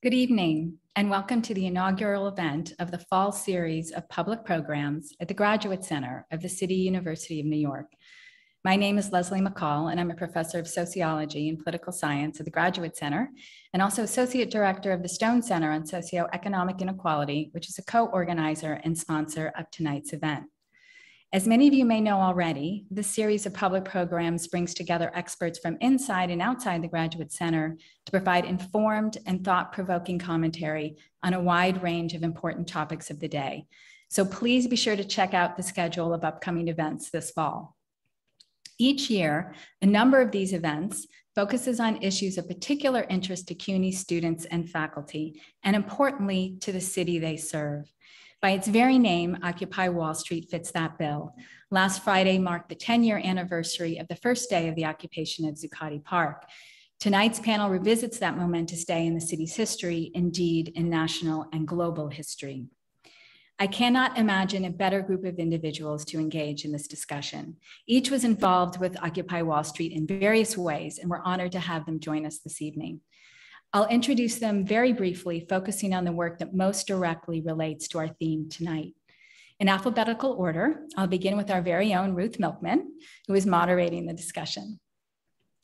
Good evening, and welcome to the inaugural event of the fall series of public programs at the Graduate Center of the City University of New York. My name is Leslie McCall, and I'm a professor of sociology and political science at the Graduate Center, and also associate director of the Stone Center on Socioeconomic Inequality, which is a co-organizer and sponsor of tonight's event. As many of you may know already, this series of public programs brings together experts from inside and outside the Graduate Center to provide informed and thought-provoking commentary on a wide range of important topics of the day. So please be sure to check out the schedule of upcoming events this fall. Each year, a number of these events focuses on issues of particular interest to CUNY students and faculty, and importantly, to the city they serve. By its very name, Occupy Wall Street fits that bill. Last Friday marked the 10 year anniversary of the first day of the occupation of Zuccotti Park. Tonight's panel revisits that momentous day in the city's history, indeed, in national and global history. I cannot imagine a better group of individuals to engage in this discussion. Each was involved with Occupy Wall Street in various ways, and we're honored to have them join us this evening. I'll introduce them very briefly, focusing on the work that most directly relates to our theme tonight. In alphabetical order, I'll begin with our very own Ruth Milkman, who is moderating the discussion.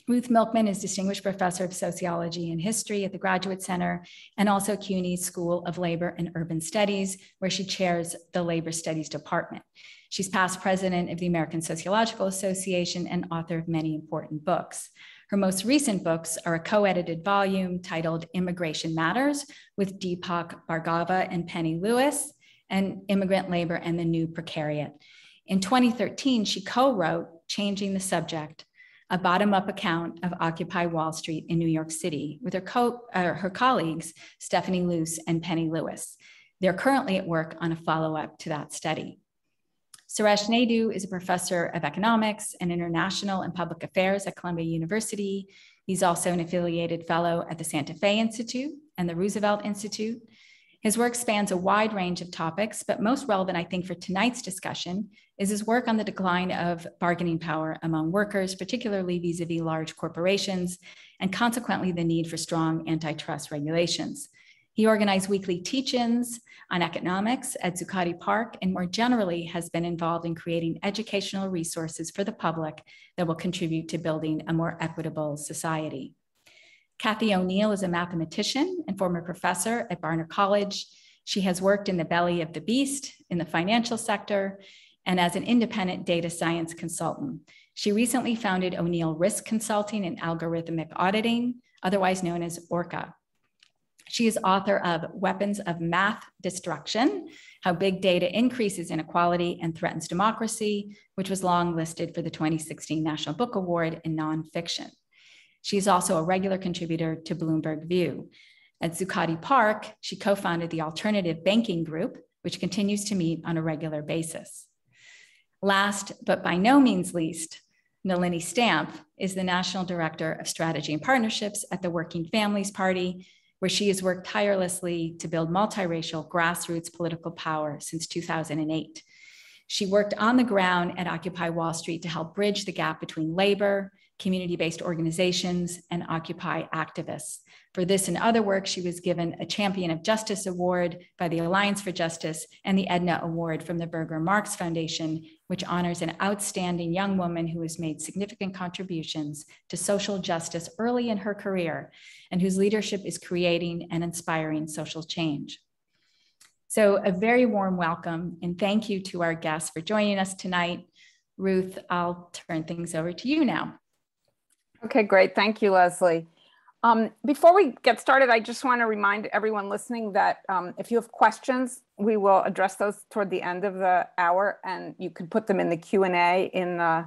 Ruth Milkman is Distinguished Professor of Sociology and History at the Graduate Center and also CUNY's School of Labor and Urban Studies, where she chairs the Labor Studies Department. She's past president of the American Sociological Association and author of many important books. Her most recent books are a co edited volume titled Immigration Matters with Deepak Bhargava and Penny Lewis, and Immigrant Labor and the New Precariat. In 2013, she co wrote Changing the Subject, a bottom up account of Occupy Wall Street in New York City with her, co- uh, her colleagues, Stephanie Luce and Penny Lewis. They're currently at work on a follow up to that study. Suresh Naidu is a professor of economics and international and public affairs at Columbia University. He's also an affiliated fellow at the Santa Fe Institute and the Roosevelt Institute. His work spans a wide range of topics, but most relevant, I think, for tonight's discussion is his work on the decline of bargaining power among workers, particularly vis a vis large corporations, and consequently the need for strong antitrust regulations. He organized weekly teach-ins on economics at Zuccotti Park and more generally has been involved in creating educational resources for the public that will contribute to building a more equitable society. Cathy O'Neil is a mathematician and former professor at Barnard College. She has worked in the belly of the beast in the financial sector and as an independent data science consultant. She recently founded O'Neil Risk Consulting and Algorithmic Auditing, otherwise known as ORCA. She is author of Weapons of Math Destruction How Big Data Increases Inequality and Threatens Democracy, which was long listed for the 2016 National Book Award in nonfiction. She is also a regular contributor to Bloomberg View. At Zuccotti Park, she co founded the Alternative Banking Group, which continues to meet on a regular basis. Last, but by no means least, Nelini Stamp is the National Director of Strategy and Partnerships at the Working Families Party, where she has worked tirelessly to build multiracial grassroots political power since 2008. She worked on the ground at Occupy Wall Street to help bridge the gap between labor, community based organizations, and Occupy activists. For this and other work, she was given a Champion of Justice Award by the Alliance for Justice and the Edna Award from the Berger-Marks Foundation, which honors an outstanding young woman who has made significant contributions to social justice early in her career and whose leadership is creating and inspiring social change. So, a very warm welcome and thank you to our guests for joining us tonight. Ruth, I'll turn things over to you now. Okay, great. Thank you, Leslie. Um, before we get started, I just want to remind everyone listening that um, if you have questions, we will address those toward the end of the hour, and you can put them in the Q and A in the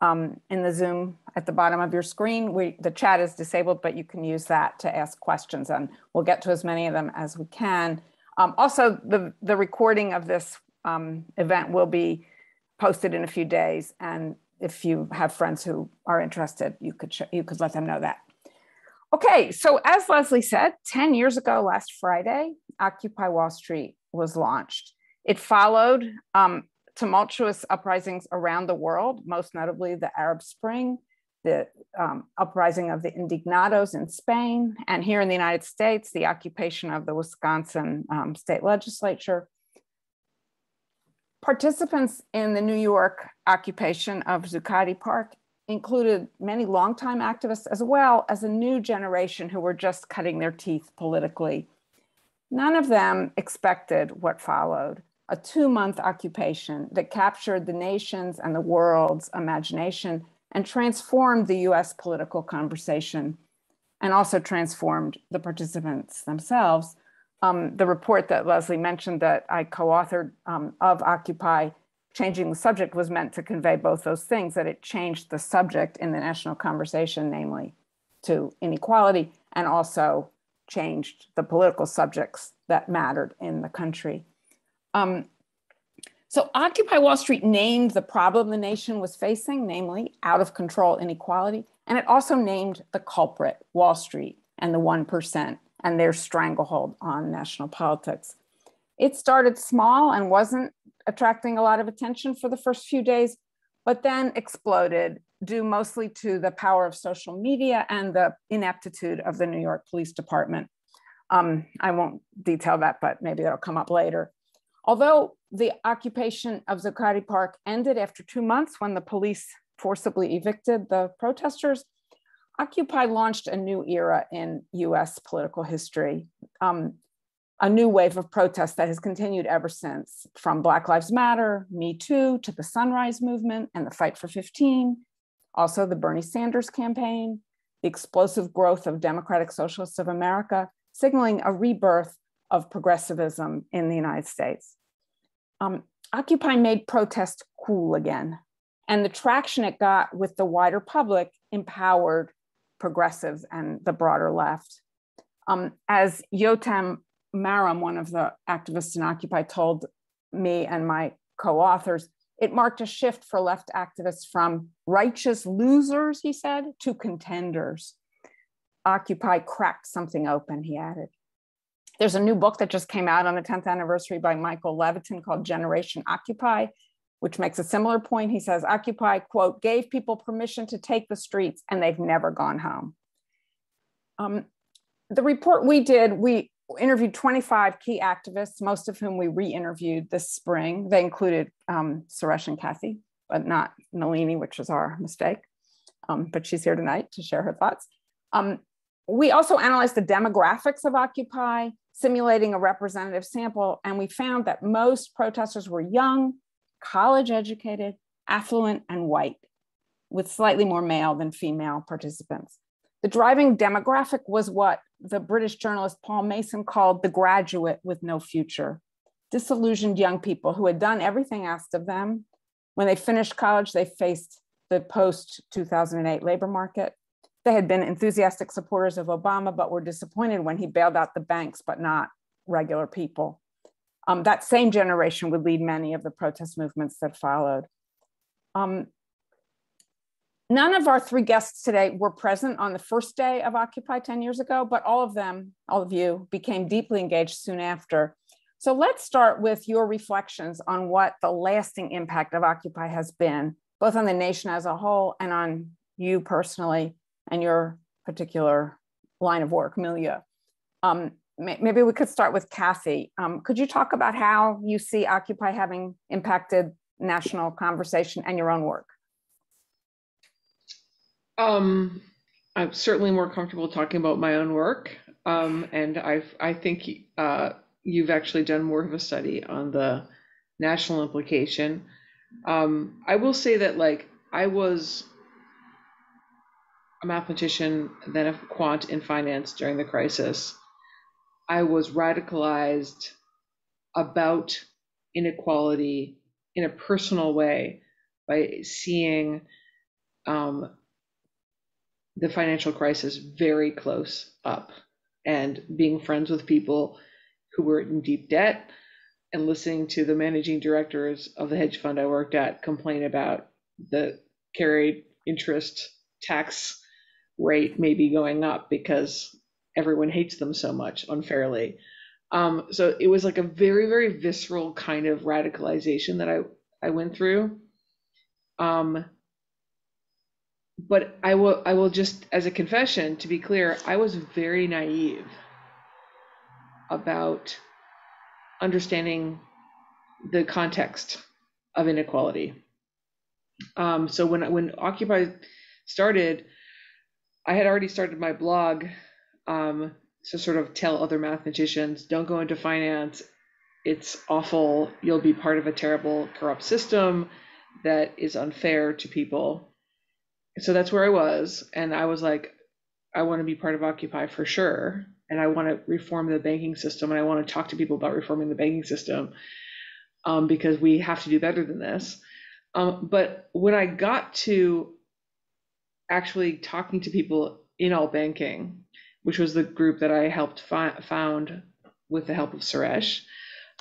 um, in the Zoom at the bottom of your screen. We, the chat is disabled, but you can use that to ask questions, and we'll get to as many of them as we can. Um, also, the the recording of this um, event will be posted in a few days, and if you have friends who are interested, you could you could let them know that. Okay, so as Leslie said, 10 years ago last Friday, Occupy Wall Street was launched. It followed um, tumultuous uprisings around the world, most notably the Arab Spring, the um, uprising of the indignados in Spain, and here in the United States, the occupation of the Wisconsin um, state legislature. Participants in the New York occupation of Zuccotti Park included many longtime activists as well as a new generation who were just cutting their teeth politically. None of them expected what followed a two month occupation that captured the nation's and the world's imagination and transformed the US political conversation and also transformed the participants themselves. Um, the report that Leslie mentioned that I co authored um, of Occupy changing the subject was meant to convey both those things that it changed the subject in the national conversation, namely to inequality, and also changed the political subjects that mattered in the country. Um, so, Occupy Wall Street named the problem the nation was facing, namely out of control inequality, and it also named the culprit, Wall Street, and the 1% and their stranglehold on national politics. It started small and wasn't attracting a lot of attention for the first few days, but then exploded due mostly to the power of social media and the ineptitude of the New York Police Department. Um, I won't detail that, but maybe that'll come up later. Although the occupation of Zuccotti Park ended after two months when the police forcibly evicted the protesters, Occupy launched a new era in US political history. Um, a new wave of protest that has continued ever since, from Black Lives Matter, Me Too, to the Sunrise Movement and the Fight for 15, also the Bernie Sanders campaign, the explosive growth of Democratic Socialists of America, signaling a rebirth of progressivism in the United States. Um, Occupy made protest cool again, and the traction it got with the wider public empowered progressives and the broader left. Um, as Yotam Marom, one of the activists in Occupy, told me and my co authors, it marked a shift for left activists from righteous losers, he said, to contenders. Occupy cracked something open, he added. There's a new book that just came out on the 10th anniversary by Michael Levitin called Generation Occupy, which makes a similar point. He says, Occupy, quote, gave people permission to take the streets and they've never gone home. Um, the report we did, we interviewed 25 key activists, most of whom we re-interviewed this spring. They included um, Suresh and Cathy, but not Nelini, which was our mistake. Um, but she's here tonight to share her thoughts. Um, we also analyzed the demographics of Occupy, simulating a representative sample, and we found that most protesters were young, college educated, affluent, and white, with slightly more male than female participants. The driving demographic was what the British journalist Paul Mason called the graduate with no future. Disillusioned young people who had done everything asked of them. When they finished college, they faced the post 2008 labor market. They had been enthusiastic supporters of Obama, but were disappointed when he bailed out the banks, but not regular people. Um, that same generation would lead many of the protest movements that followed. Um, None of our three guests today were present on the first day of Occupy 10 years ago, but all of them, all of you, became deeply engaged soon after. So let's start with your reflections on what the lasting impact of Occupy has been, both on the nation as a whole and on you personally and your particular line of work, milieu. Um, maybe we could start with Cathy. Um, could you talk about how you see Occupy having impacted national conversation and your own work? Um, I'm certainly more comfortable talking about my own work. Um, and I've, I think uh, you've actually done more of a study on the national implication. Um, I will say that, like, I was a mathematician, then a quant in finance during the crisis. I was radicalized about inequality in a personal way by seeing um, the financial crisis very close up and being friends with people who were in deep debt and listening to the managing directors of the hedge fund I worked at complain about the carried interest tax rate maybe going up because everyone hates them so much unfairly. Um, so it was like a very, very visceral kind of radicalization that I, I went through. Um, but I will I will just as a confession to be clear, I was very naive about understanding the context of inequality. Um, so when when Occupy started, I had already started my blog um, to sort of tell other mathematicians, don't go into finance. It's awful. You'll be part of a terrible, corrupt system that is unfair to people. So that's where I was. And I was like, I want to be part of Occupy for sure. And I want to reform the banking system. And I want to talk to people about reforming the banking system um, because we have to do better than this. Um, but when I got to actually talking to people in Alt Banking, which was the group that I helped fi- found with the help of Suresh.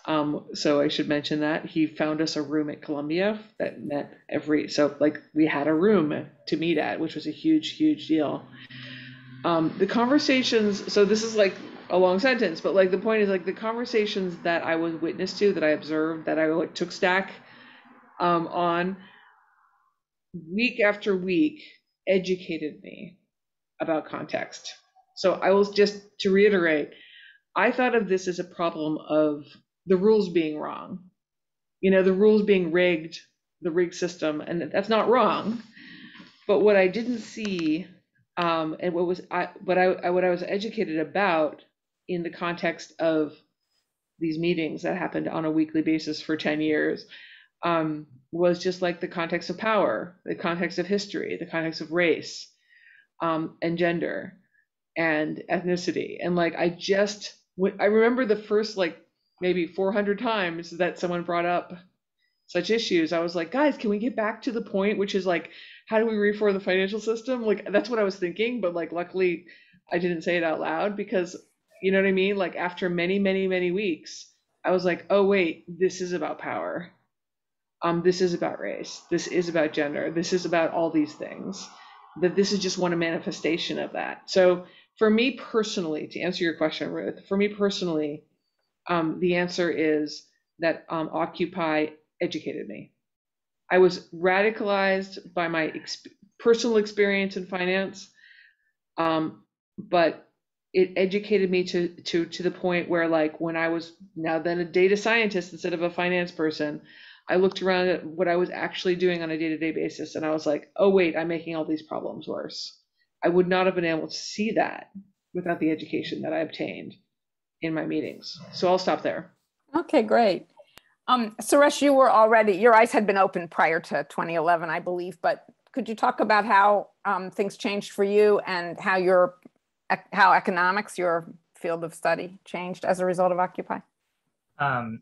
Um, so I should mention that he found us a room at Columbia that met every so like we had a room to meet at, which was a huge, huge deal. Um, the conversations, so this is like a long sentence, but like the point is like the conversations that I was witness to, that I observed, that I like, took stack um, on week after week educated me about context. So I will just to reiterate, I thought of this as a problem of the rules being wrong. You know, the rules being rigged, the rigged system, and that's not wrong. But what I didn't see, um, and what was I, what I, what I was educated about in the context of these meetings that happened on a weekly basis for 10 years um, was just like the context of power, the context of history, the context of race um, and gender and ethnicity. And like, I just, I remember the first like maybe 400 times that someone brought up such issues. I was like, guys, can we get back to the point, which is like, how do we reform the financial system? Like, that's what I was thinking. But like, luckily, I didn't say it out loud because, you know what I mean? Like, after many, many, many weeks, I was like, oh, wait, this is about power um, this is about race, this is about gender, this is about all these things, that this is just one manifestation of that. So for me personally, to answer your question, Ruth, for me personally, um, the answer is that um, Occupy educated me. I was radicalized by my exp- personal experience in finance, um, but it educated me to to to the point where, like, when I was now then a data scientist instead of a finance person, I looked around at what I was actually doing on a day to day basis and I was like, oh, wait, I'm making all these problems worse. I would not have been able to see that without the education that I obtained in my meetings. So I'll stop there. Okay, great. Um, Suresh, you were already, your eyes had been open prior to 2011, I believe, but could you talk about how um, things changed for you and how your, how economics, your field of study changed as a result of Occupy? Um,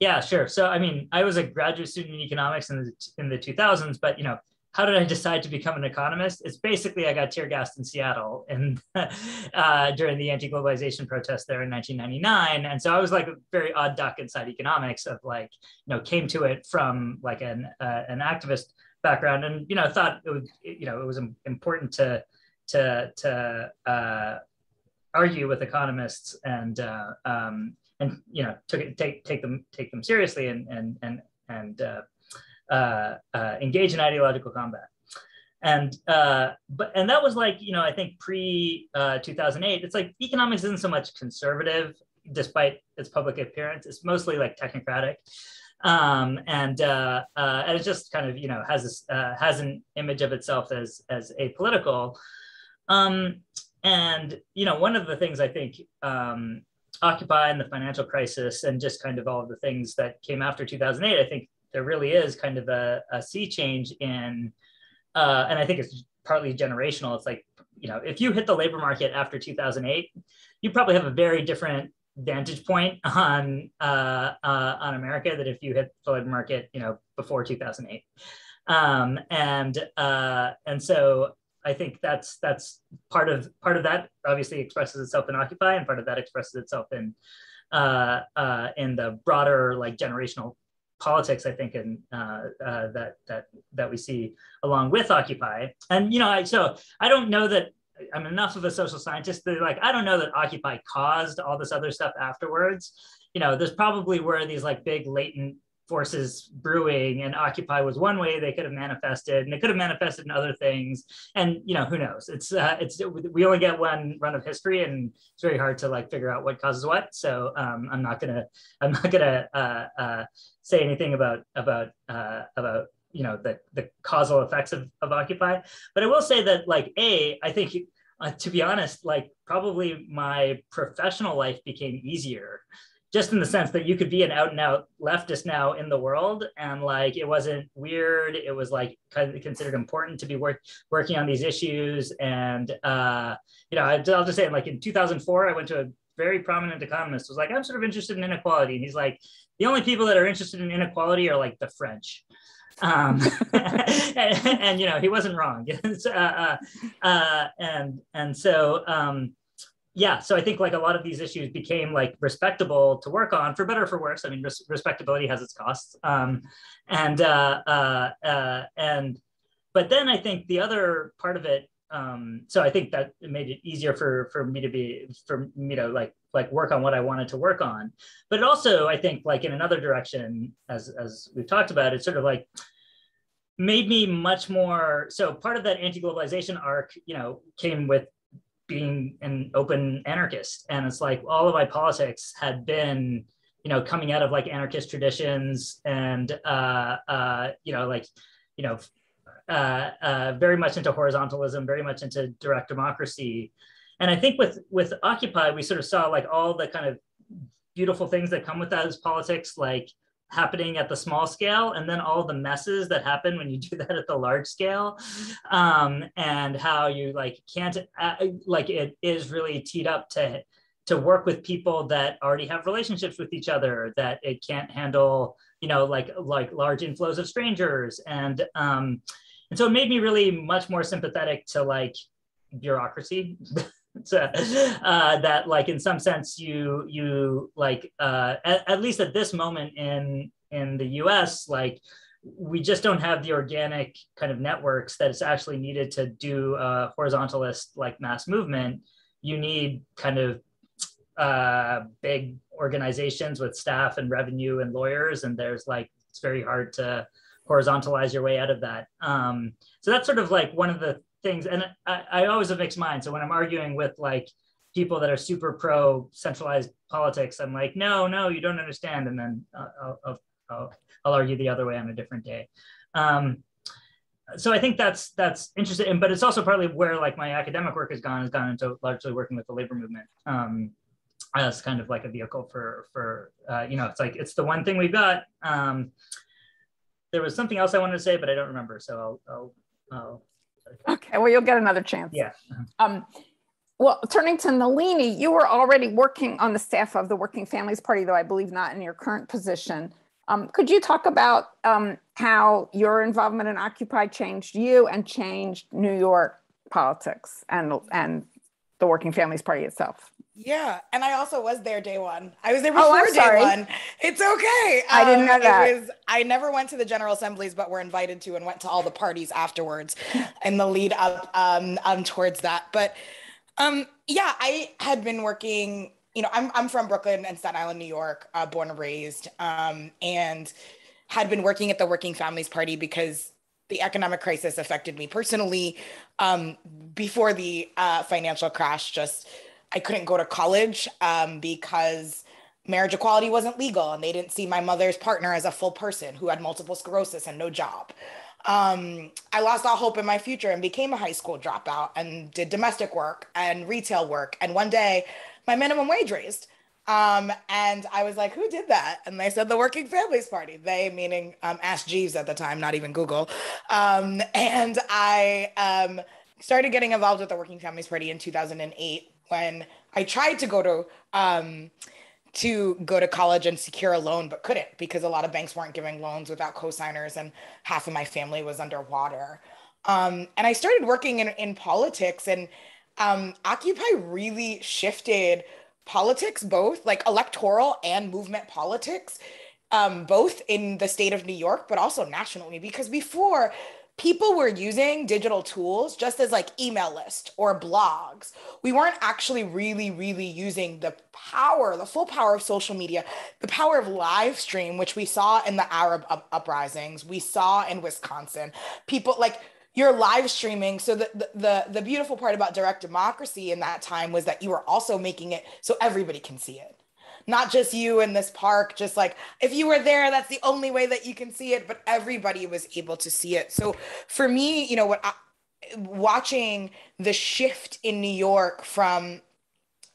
yeah, sure. So, I mean, I was a graduate student in economics in the, in the 2000s, but, you know, how did I decide to become an economist? It's basically I got tear gassed in Seattle and uh, during the anti-globalization protest there in 1999, and so I was like a very odd duck inside economics. Of like, you know, came to it from like an uh, an activist background, and you know, thought it was you know it was important to to to uh, argue with economists and uh, um, and you know took it, take take them take them seriously and and and and uh, uh, engage in ideological combat. And uh, but and that was like you know I think pre uh, 2008. It's like economics isn't so much conservative, despite its public appearance. It's mostly like technocratic. Um, and uh, uh, and it just kind of you know has this uh, has an image of itself as as apolitical. Um, and you know one of the things I think um, Occupy and the financial crisis and just kind of all of the things that came after 2008, I think there really is kind of a, a sea change in, uh, and I think it's partly generational. It's like, you know, if you hit the labor market after 2008, you probably have a very different vantage point on uh, uh, on America that if you hit the labor market, you know, before 2008. Um, and uh, and so I think that's that's part of part of that obviously expresses itself in Occupy, and part of that expresses itself in uh, uh, in the broader like generational politics. I think and uh, uh, that that that we see along with Occupy. And you know, I, so I don't know that I'm enough of a social scientist that like I don't know that Occupy caused all this other stuff afterwards. You know, there's probably were these like big latent forces brewing and occupy was one way they could have manifested and it could have manifested in other things. And you know who knows? It's uh, it's we only get one run of history and it's very hard to like figure out what causes what. So um, i'm not gonna i'm not gonna uh, uh, say anything about about uh, about you know the the causal effects of, of occupy. But i will say that like a i think uh, to be honest like probably my professional life became easier just in the sense that you could be an out and out leftist now in the world. And like it wasn't weird. It was like considered important to be work, working on these issues. And uh, you know I, will just say like in 2004 i went to a very prominent economist was like i'm sort of interested in inequality. And he's like the only people that are interested in inequality are like the french. Um, and, and, you know he wasn't wrong. Uh, uh, uh, and and so um, yeah, so I think like a lot of these issues became like respectable to work on for better or for worse. I mean, res- respectability has its costs, um, and uh, uh, uh, and but then I think the other part of it. Um, so I think that it made it easier for for me to be for me to like like work on what I wanted to work on. But also I think like in another direction, as as we've talked about, it sort of like made me much more so part of that anti-globalization arc you know came with being an open anarchist. And it's like all of my politics had been, you know, coming out of like anarchist traditions and, uh, uh, you know, like, you know, uh, uh, very much into horizontalism, very much into direct democracy. And I think with with Occupy, we sort of saw like all the kind of beautiful things that come with that as politics, like happening at the small scale and then all the messes that happen when you do that at the large scale. Um, and how you like can't uh, like it is really teed up to to work with people that already have relationships with each other that it can't handle you know like like large inflows of strangers. And um and so it made me really much more sympathetic to like bureaucracy so, uh, that like in some sense you you like uh, at, at, least at this moment in in the US like we just don't have the organic kind of networks that is actually needed to do a horizontalist like mass movement. You need kind of uh, big organizations with staff and revenue and lawyers and there's like it's very hard to horizontalize your way out of that. Um, so that's sort of like one of the things. And I, I always have mixed mind so when i'm arguing with like people that are super pro centralized politics i'm like no no you don't understand. And then I'll, I'll, I'll, I'll argue the other way on a different day. Um, so i think that's that's interesting. But it's also partly where like my academic work has gone has gone into largely working with the labor movement um, as kind of like a vehicle for for uh, you know it's like it's the one thing we've got. Um, there was something else i wanted to say but i don't remember. So i'll, I'll, I'll Okay, well, you'll get another chance. Yeah. Um, well, turning to Nelini, you were already working on the staff of the Working Families Party, though I believe not in your current position. Um, could you talk about um, how your involvement in Occupy changed you and changed New York politics and and the Working Families Party itself? Yeah, and I also was there day one. I was there Oh, before I'm day one. It's okay. I didn't know it that. was- I never went to the general assemblies, but were invited to and went to all the parties afterwards, in the lead up um, um towards that. But um, yeah, I had been working. You know, I'm I'm from Brooklyn and Staten Island, New York, uh, born and raised, um, and had been working at the Working Families Party because the economic crisis affected me personally. Um, before the uh, financial crash, just I couldn't go to college um, because marriage equality wasn't legal and they didn't see my mother's partner as a full person who had multiple sclerosis and no job. Um, I lost all hope in my future and became a high school dropout and did domestic work and retail work. And one day, my minimum wage raised. Um, and I was like, who did that? And they said the Working Families Party. They, meaning um, Ask Jeeves at the time, not even Google. Um, and I um, started getting involved with the Working Families Party in 2008 when I tried to go to um, to go to college and secure a loan, but couldn't because a lot of banks weren't giving loans without cosigners, and half of my family was underwater. Um, and I started working in, in politics, and um, Occupy really shifted politics, both like electoral and movement politics, um, both in the state of New York, but also nationally. Because before, people were using digital tools just as like email list or blogs. We weren't actually really, really using the power, the full power of social media, the power of live stream, which we saw in the Arab up- uprisings, we saw in Wisconsin. People like you're live streaming. So the, the, the the beautiful part about direct democracy in that time was that you were also making it so everybody can see it not just you in this park, just like if you were there, that's the only way that you can see it, but everybody was able to see it. So for me, you know, what I, watching the shift in New York from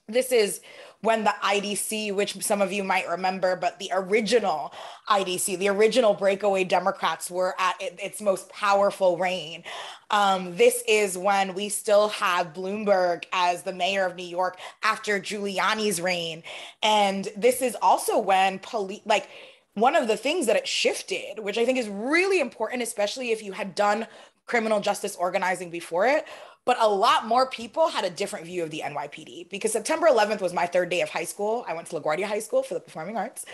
this is when the IDC, which some of you might remember, but the original IDC, the original breakaway Democrats were at its most powerful reign. Um, this is when we still have Bloomberg as the mayor of New York after Giuliani's reign. And this is also when police, like, one of the things that it shifted, which I think is really important, especially if you had done criminal justice organizing before it, but a lot more people had a different view of the NYPD because September 11th was my third day of high school. I went to LaGuardia High School for the performing arts,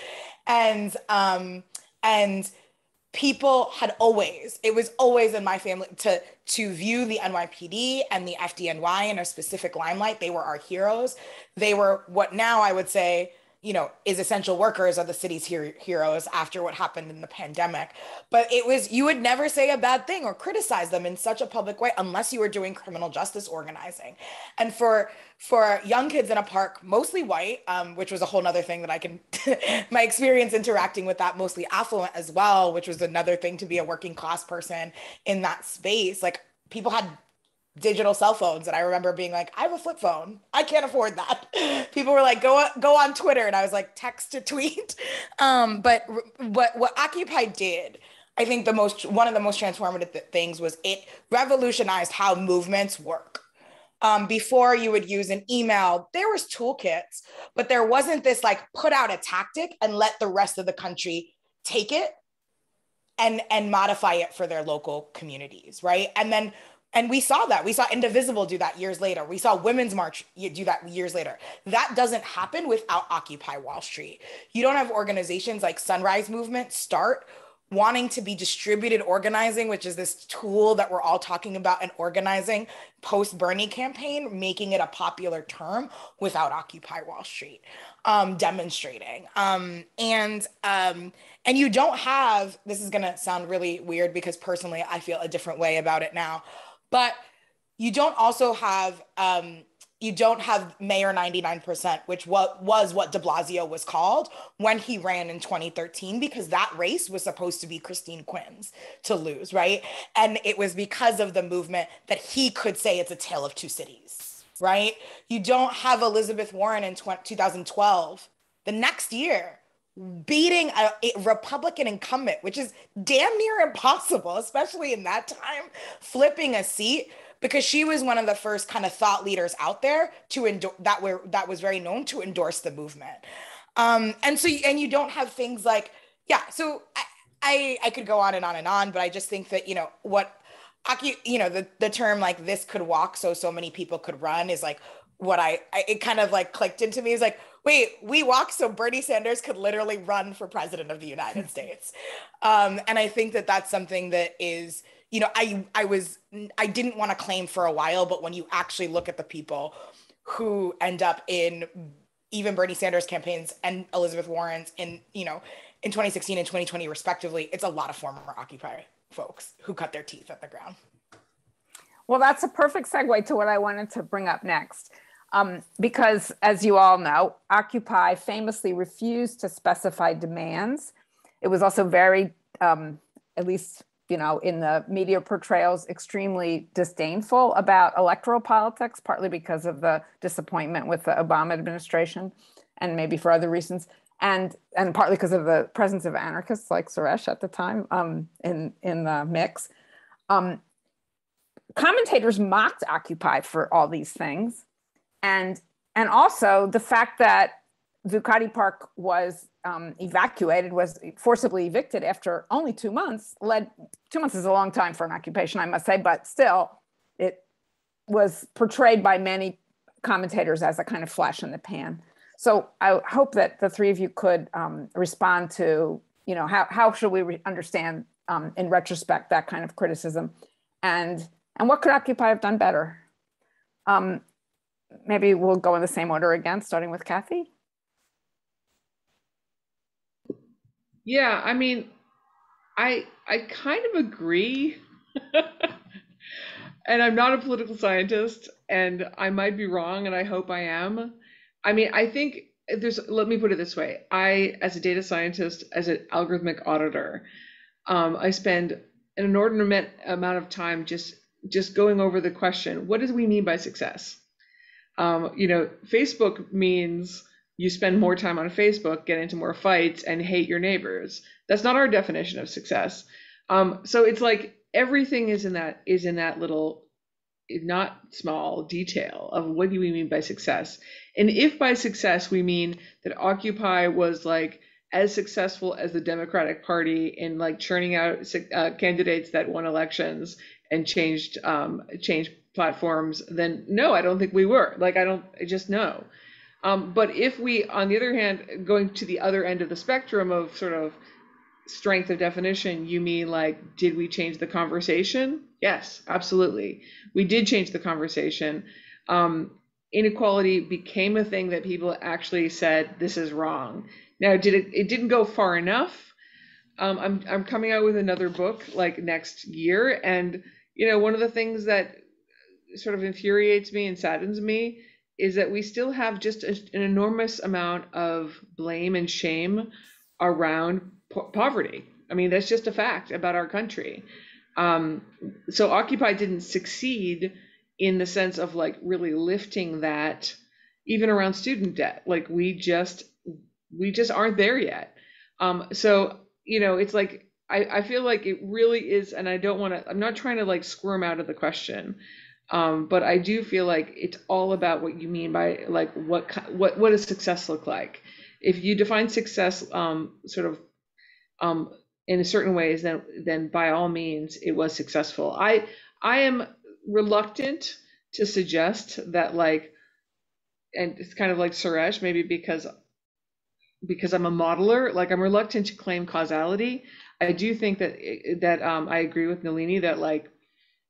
and um, and people had always it was always in my family to to view the NYPD and the FDNY in a specific limelight. They were our heroes. They were what now I would say you know, is essential workers are the city's heroes after what happened in the pandemic. But it was, you would never say a bad thing or criticize them in such a public way unless you were doing criminal justice organizing. And for, for young kids in a park, mostly white, um, which was a whole nother thing that I can, my experience interacting with that mostly affluent as well, which was another thing to be a working class person in that space. Like people had digital cell phones and i remember being like i have a flip phone. I can't afford that. People were like go go on twitter and i was like text to tweet. Um, but what what occupy did i think the most one of the most transformative th- things was it revolutionized how movements work. Um, before you would use an email there was toolkits but there wasn't this like put out a tactic and let the rest of the country take it and and modify it for their local communities right? And then and we saw that. We saw Indivisible do that years later. We saw Women's March do that years later. That doesn't happen without Occupy Wall Street. You don't have organizations like Sunrise Movement start wanting to be distributed organizing, which is this tool that we're all talking about and organizing post Bernie campaign, making it a popular term without Occupy Wall Street, um, demonstrating. Um, and um, and you don't have this is gonna sound really weird because personally I feel a different way about it now but you don't also have um, you don't have mayor 99% which what was what de blasio was called when he ran in 2013 because that race was supposed to be christine quinn's to lose right? And it was because of the movement that he could say it's a tale of two cities right? You don't have elizabeth warren in 2012 the next year beating a, a, Republican incumbent, which is damn near impossible, especially in that time, flipping a seat because she was one of the first kind of thought leaders out there to endorse that were that was very known to endorse the movement. Um, and so and you don't have things like yeah. So I, I I could go on and on and on, but I just think that you know what. You know the, the term like this could walk so so many people could run is like what I, I it kind of like clicked into me is like wait, we walked so Bernie Sanders could literally run for president of the United States. Um, and I think that that's something that is, you know, I I was I didn't want to claim for a while, but when you actually look at the people who end up in even Bernie Sanders campaigns and Elizabeth Warren's in, you know, in 2016 and 2020 respectively, it's a lot of former Occupy folks who cut their teeth at the ground. Well, that's a perfect segue to what I wanted to bring up next. Um, because, as you all know, Occupy famously refused to specify demands. It was also very, um, at least you know, in the media portrayals, extremely disdainful about electoral politics, partly because of the disappointment with the Obama administration, and maybe for other reasons, and and partly because of the presence of anarchists like Suresh at the time um, in in the mix. Um, commentators mocked Occupy for all these things and and also the fact that Zuccotti Park was um, evacuated, was forcibly evicted after only two months, led two months is a long time for an occupation, I must say, but still, it was portrayed by many commentators as a kind of flash in the pan. So I hope that the three of you could um, respond to, you know, how, how should we understand um, in retrospect, that kind of criticism. And, and what could Occupy have done better? Maybe we'll go in the same order again, starting with Cathy. Yeah, I mean, I I kind of agree. and I'm not a political scientist and I might be wrong and I hope I am. I mean, I think there's let me put it this way. I as a data scientist, as an algorithmic auditor, um, I spend an inordinate amount of time just just going over the question, what do we mean by success? Um, you know, Facebook means you spend more time on Facebook, get into more fights, and hate your neighbors. That's not our definition of success. Um, so it's like everything is in that is in that little not small detail of what do we mean by success and if by success we mean that occupy was like as successful as the democratic party in like churning out uh, candidates that won elections and changed um, changed platforms then no i don't think we were like i don't I just know um, but if we, on the other hand, going to the other end of the spectrum of sort of strength of definition, you mean like, did we change the conversation? Yes, absolutely. We did change the conversation. Um, inequality became a thing that people actually said, this is wrong. Now, did it, it didn't go far enough. Um, I'm, I'm coming out with another book like next year. And, you know, one of the things that sort of infuriates me and saddens me is that we still have just a, an enormous amount of blame and shame around po- poverty. I mean, that's just a fact about our country. Um, so Occupy didn't succeed in the sense of like really lifting that, even around student debt. Like we just we just aren't there yet. Um, so you know, it's like I, I feel like it really is, and I don't want to. I'm not trying to like squirm out of the question. Um, but I do feel like it's all about what you mean by like what what what does success look like? If you define success um, sort of um, in a certain ways, then then by all means it was successful. I I am reluctant to suggest that like, and it's kind of like Suresh, maybe because because I'm a modeler, like I'm reluctant to claim causality. I do think that that um, I agree with Nelini that like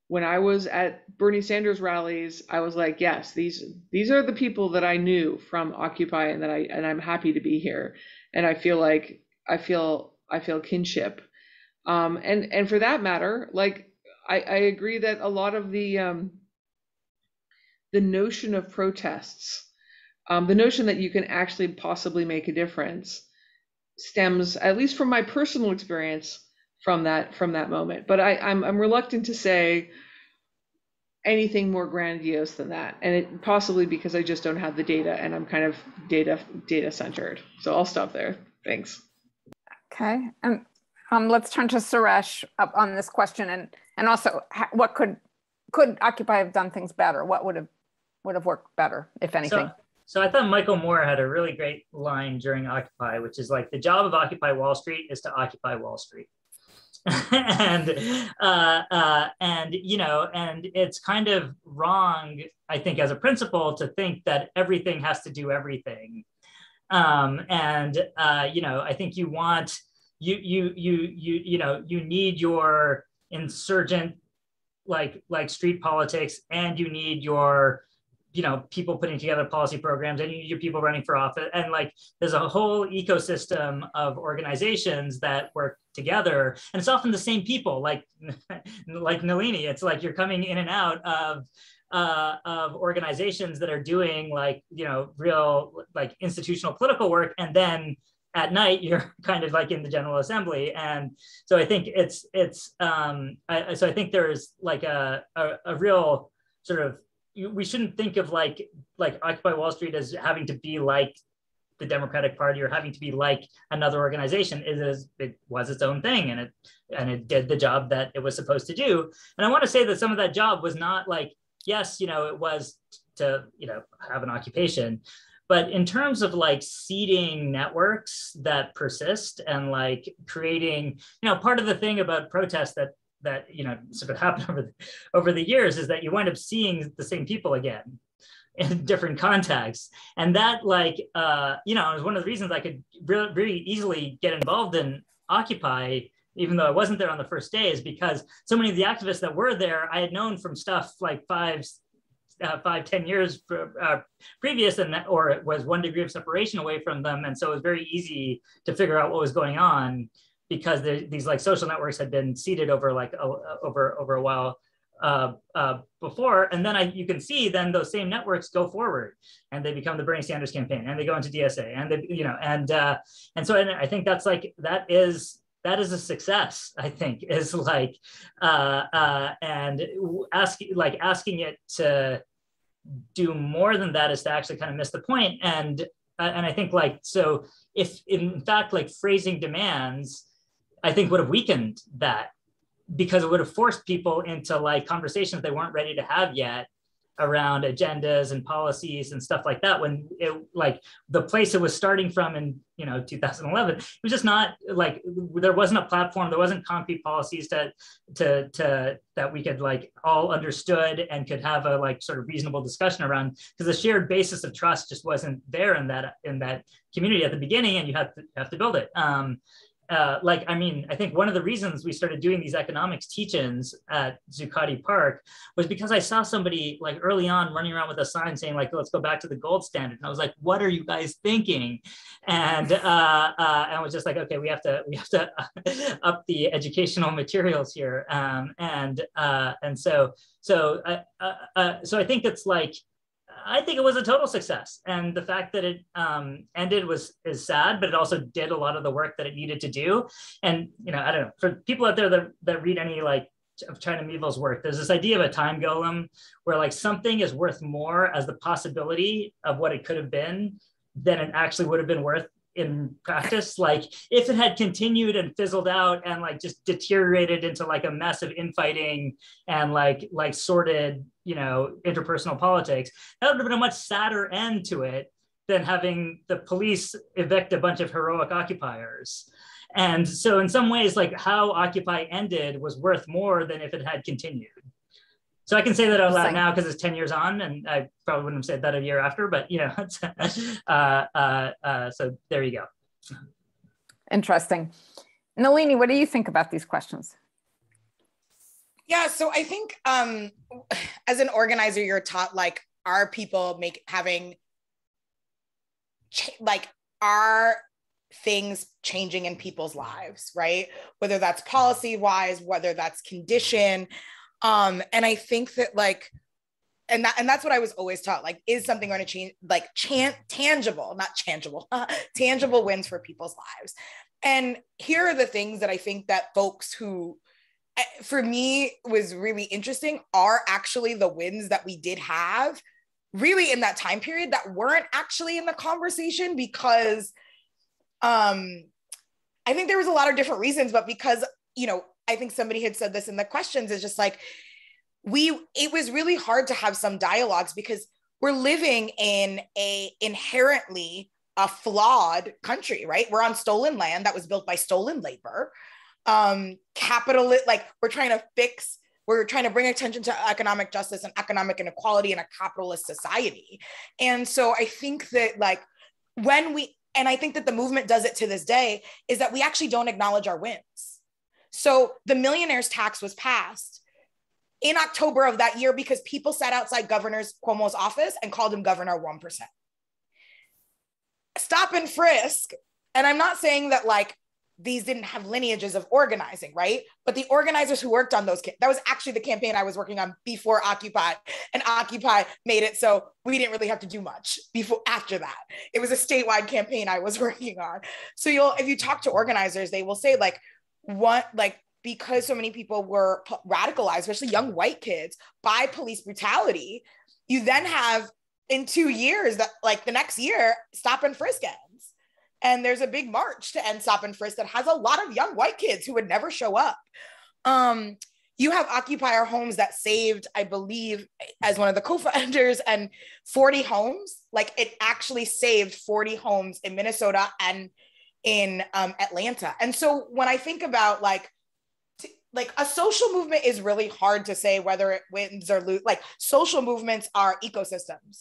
when I was at Bernie Sanders rallies, I was like, yes, these these are the people that I knew from Occupy and that I and I'm happy to be here. And I feel like I feel I feel kinship. Um, and and for that matter, like I, I agree that a lot of the um, the notion of protests, um, the notion that you can actually possibly make a difference, stems at least from my personal experience from that from that moment. But I, I'm I'm reluctant to say anything more grandiose than that, and it possibly because I just don't have the data, and I'm kind of data data centered. So I'll stop there. Thanks. Okay, and um, let's turn to Suresh up on this question, and and also what could could Occupy have done things better? What would have would have worked better, if anything? So, so I thought Michael Moore had a really great line during Occupy, which is like the job of Occupy Wall Street is to occupy Wall Street. and uh, uh, and you know, and it's kind of wrong, I think, as a principle, to think that everything has to do everything. Um, and uh, you know, I think you want you you you you you know you need your insurgent like like street politics, and you need your you know people putting together policy programs and you need your people running for office and like there's a whole ecosystem of organizations that work together. And it's often the same people like like nelini. It's like you're coming in and out of uh, of organizations that are doing like you know real like institutional political work. And then at night you're kind of like in the general assembly. And so i think it's it's um I, so i think there's like a, a, a real sort of we shouldn't think of like like Occupy Wall Street as having to be like the Democratic Party or having to be like another organization. It is it was its own thing and it and it did the job that it was supposed to do. And I want to say that some of that job was not like yes, you know, it was to you know have an occupation, but in terms of like seeding networks that persist and like creating, you know, part of the thing about protest that that you know sort of happened over the, over the years is that you wind up seeing the same people again in different contexts. And that like uh you know is one of the reasons i could really, really easily get involved in occupy even though I wasn't there on the first day, is because so many of the activists that were there, I had known from stuff like five, uh, five, ten years uh, previous, and that, or it was one degree of separation away from them, and so it was very easy to figure out what was going on because these like social networks had been seeded over like a, over over a while uh, uh, before, and then I, you can see then those same networks go forward and they become the Bernie Sanders campaign and they go into DSA and they, you know, and uh, and so and I think that's like that is that is a success. I think is like uh, uh, and asking like asking it to do more than that is to actually kind of miss the point and uh, and I think like so if in fact like phrasing demands I think would have weakened that because it would have forced people into like conversations they weren't ready to have yet around agendas and policies and stuff like that when it like the place it was starting from in you know 2011 it was just not like there wasn't a platform there wasn't concrete policies to to to that we could like all understood and could have a like sort of reasonable discussion around because the shared basis of trust just wasn't there in that in that community at the beginning and you have to have to build it. Um uh, like, I mean, I think one of the reasons we started doing these economics teach-ins at Zuccotti Park was because I saw somebody like early on running around with a sign saying like, let's go back to the gold standard. And I was like, what are you guys thinking? And, uh, uh, and I was just like, okay, we have to, we have to up the educational materials here. Um, and, uh, and so, so, uh, uh, so I think it's like, I think it was a total success, and the fact that it um, ended was is sad, but it also did a lot of the work that it needed to do. And you know, I don't know for people out there that that read any like of China Miéville's work, there's this idea of a time golem where like something is worth more as the possibility of what it could have been than it actually would have been worth in practice like if it had continued and fizzled out and like just deteriorated into like a mess of infighting and like like sorted you know interpersonal politics that would have been a much sadder end to it than having the police evict a bunch of heroic occupiers. And so in some ways like how occupy ended was worth more than if it had continued so I can say that out loud now because it's 10 years on, and I probably wouldn't have said that a year after, but you know, uh, uh, uh, so there you go. Interesting. Nelini, what do you think about these questions? Yeah, so I think um, as an organizer, you're taught like, are people make having like are things changing in people's lives, right? Whether that's policy wise, whether that's condition, um, and I think that like, and that and that's what I was always taught. Like, is something going to change? Like, chan- tangible, not tangible, tangible wins for people's lives. And here are the things that I think that folks who, eh, for me, was really interesting are actually the wins that we did have, really in that time period that weren't actually in the conversation because, um, I think there was a lot of different reasons, but because you know I think somebody had said this in the questions is just like we it was really hard to have some dialogues because we're living in a inherently a flawed country, right? We're on stolen land that was built by stolen labor. Um, capital, like we're trying to fix, we're trying to bring attention to economic justice and economic inequality in a capitalist society. And so I think that like when we, and I think that the movement does it to this day, is that we actually don't acknowledge our wins so the millionaires tax was passed in October of that year because people sat outside Governor Cuomo's office and called him Governor 1%. Stop and frisk. And I'm not saying that like these didn't have lineages of organizing, right? But the organizers who worked on those, that was actually the campaign I was working on before Occupy, and Occupy made it so we didn't really have to do much before after that. It was a statewide campaign I was working on. So you'll, if you talk to organizers, they will say like, what like because so many people were radicalized, especially young white kids, by police brutality, you then have in two years that like the next year, stop and frisk ends. And there's a big march to end stop and frisk that has a lot of young white kids who would never show up. Um, you have Occupy Homes that saved, I believe, as one of the co-founders, and 40 homes. Like it actually saved 40 homes in Minnesota and in um, Atlanta. And so when I think about like, like a social movement is really hard to say whether it wins or lose. Like social movements are ecosystems.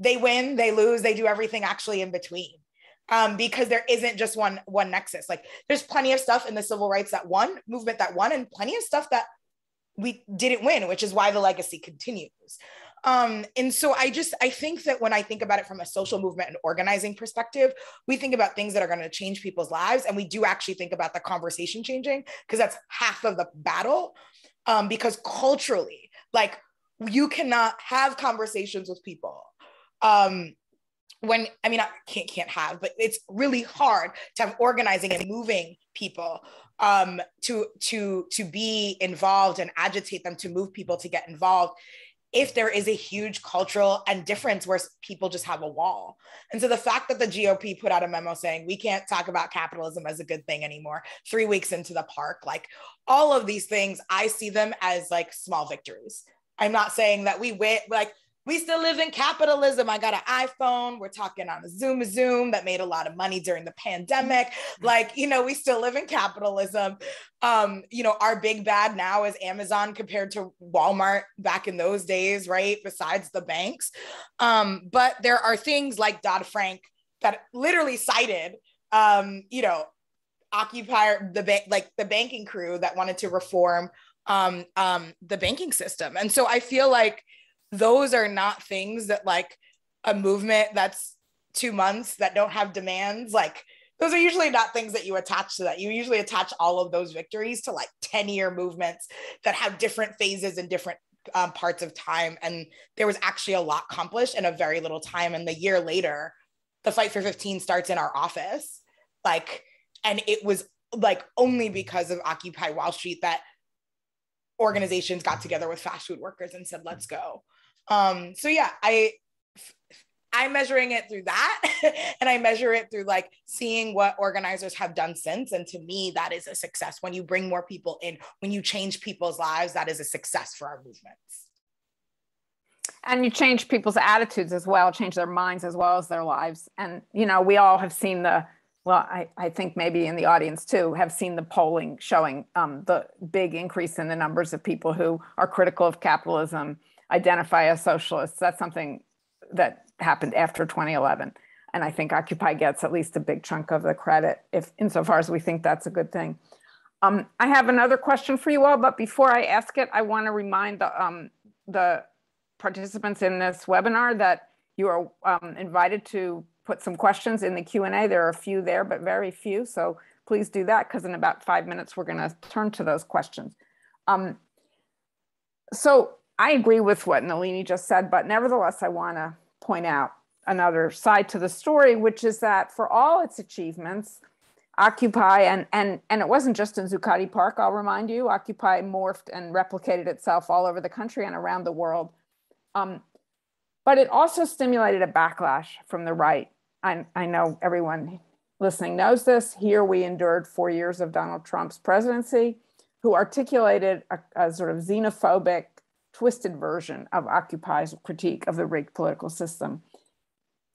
They win, they lose, they do everything actually in between. um, because there isn't just one one nexus. Like there's plenty of stuff in the civil rights that won, movement that won, and plenty of stuff that we didn't win, which is why the legacy continues. Um, and so I just I think that when I think about it from a social movement and organizing perspective, we think about things that are going to change people's lives, and we do actually think about the conversation changing because that's half of the battle. Um, because culturally, like you cannot have conversations with people um, when I mean I can't can't have, but it's really hard to have organizing and moving people um, to to to be involved and agitate them to move people to get involved if there is a huge cultural and difference where people just have a wall. And so the fact that the GOP put out a memo saying we can't talk about capitalism as a good thing anymore, three weeks into the park, like all of these things, I see them as like small victories. I'm not saying that we win, like we still live in capitalism. I got an iPhone. We're talking on a Zoom, Zoom that made a lot of money during the pandemic. Mm-hmm. Like, you know, we still live in capitalism. Um, you know, our big bad now is Amazon compared to Walmart back in those days, right? Besides the banks. Um, but there are things like Dodd Frank that literally cited, um, you know, Occupy the bank, like the banking crew that wanted to reform um, um, the banking system. And so I feel like those are not things that like a movement that's two months that don't have demands like those are usually not things that you attach to that. You usually attach all of those victories to like 10 year movements that have different phases and different um, parts of time. And there was actually a lot accomplished in a very little time. And the year later the fight for 15 starts in our office. Like and it was like only because of occupy wall street that organizations got together with fast food workers and said let's go um, so yeah, I I'm measuring it through that and I measure it through like seeing what organizers have done since. And to me, that is a success. When you bring more people in, when you change people's lives, that is a success for our movements. And you change people's attitudes as well, change their minds as well as their lives. And, you know, we all have seen the, well, I, I think maybe in the audience too, have seen the polling showing um, the big increase in the numbers of people who are critical of capitalism identify as socialists. That's something that happened after 2011. And I think Occupy gets at least a big chunk of the credit, if insofar as we think that's a good thing. Um, I have another question for you all, but before I ask it, I want to remind the, um, the participants in this webinar that you are um, invited to put some questions in the Q&A. There are a few there, but very few. So please do that because in about five minutes, we're going to turn to those questions. Um, so I agree with what Nelini just said, but nevertheless, I want to point out another side to the story, which is that for all its achievements, Occupy, and, and, and it wasn't just in Zuccotti Park, I'll remind you, Occupy morphed and replicated itself all over the country and around the world. Um, but it also stimulated a backlash from the right. I, I know everyone listening knows this. Here we endured four years of Donald Trump's presidency, who articulated a, a sort of xenophobic twisted version of Occupy's critique of the rigged political system.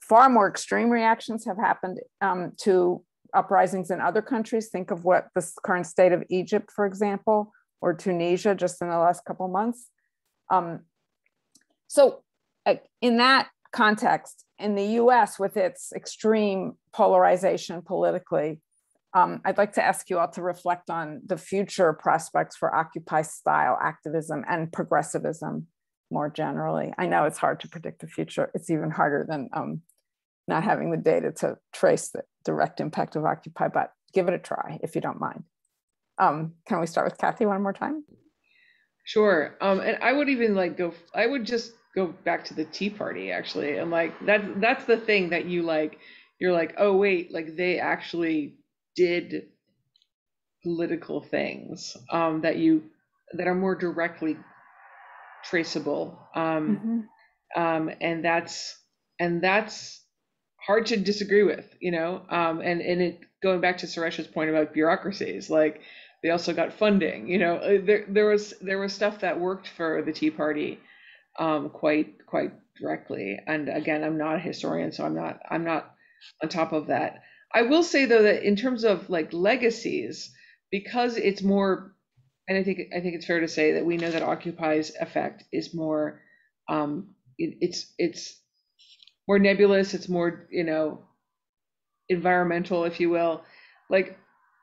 Far more extreme reactions have happened um, to uprisings in other countries. Think of what the current state of Egypt, for example, or Tunisia just in the last couple months. Um, so, uh, in that context, in the US, with its extreme polarization politically, um, I'd like to ask you all to reflect on the future prospects for Occupy style activism and progressivism more generally. I know it's hard to predict the future. It's even harder than um, not having the data to trace the direct impact of Occupy, but give it a try if you don't mind. Um, can we start with Cathy one more time? Sure. Um, and I would even like go, I would just go back to the Tea Party actually. And like, that, that's the thing that you like, you're like, oh wait, like they actually did political things um, that you that are more directly traceable um, mm-hmm. um, and that's and that's hard to disagree with you know? Um, and and it going back to Suresh's point about bureaucracies like they also got funding you know? Uh, there there was there was stuff that worked for the Tea Party um, quite quite directly. And again I'm not a historian so I'm not I'm not on top of that I will say though that in terms of like legacies, because it's more, and I think I think it's fair to say that we know that Occupy's effect is more, um, it, it's it's more nebulous. It's more you know, environmental, if you will. Like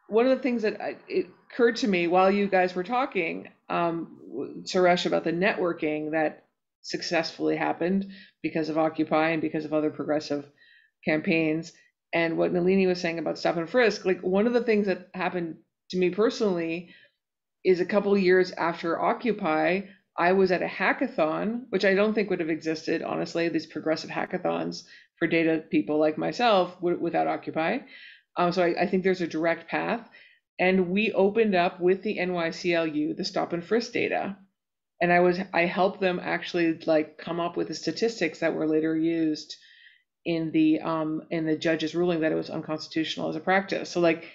one of the things that I, it occurred to me while you guys were talking, um, Suresh, about the networking that successfully happened because of Occupy and because of other progressive campaigns, and what Nelini was saying about stop and frisk. Like one of the things that happened to me personally is a couple years after Occupy, I was at a hackathon, which I don't think would have existed, honestly, these progressive hackathons for data people like myself without Occupy. Um, so I, I think there's a direct path. And we opened up with the NYCLU the stop and frisk data. And I was I helped them actually like come up with the statistics that were later used in the um in the judge's ruling that it was unconstitutional as a practice. So like,